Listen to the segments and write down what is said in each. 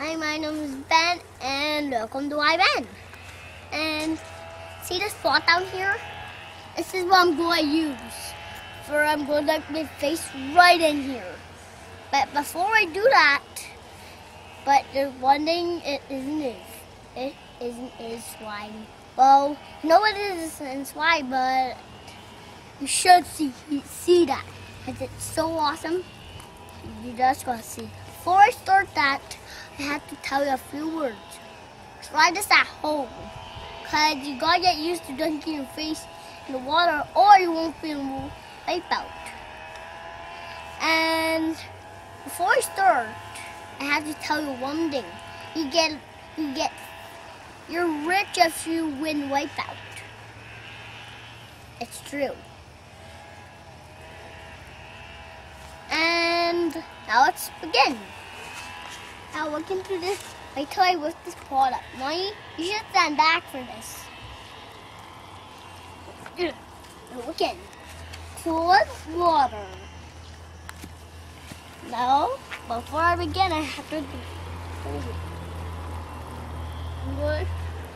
Hi, my name is Ben, and welcome to iBen. And see this spot down here? This is what I'm going to use. For I'm going to put my face right in here. But before I do that, but there's one thing it isn't is. It isn't is slime. Well, what it is in slime, but you should see see that. Because it's so awesome. You just gotta see. Before I start that, I have to tell you a few words. Try this at home. Cause you gotta get used to dunking your face in the water or you won't feel wipe out. And before I start, I have to tell you one thing. You get you get you're rich if you win wipeout. It's true. And now let's begin. Now look into this. Till I lift this pot up. Money, you should stand back for this. Now look in. Cold water. Now, before I begin, I have to do.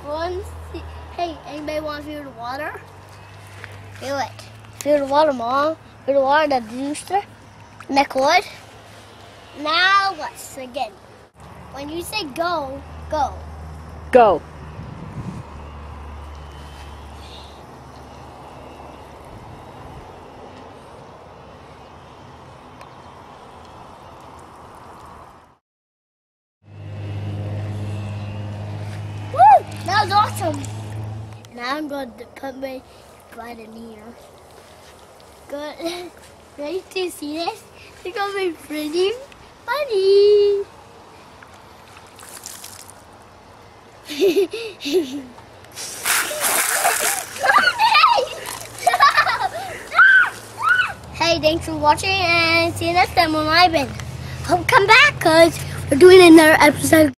One. Hey, anybody want to feel the water? Feel it. Feel the water, Mom. The water, the booster. Liquid. Now let's begin. When you say go, go. Go. Woo! That was awesome. Now I'm going to put my butt in here. Good. Ready to see this? It's going to be pretty bunny. hey, thanks for watching and see you next time on iBen. Hope come back because we're doing another episode.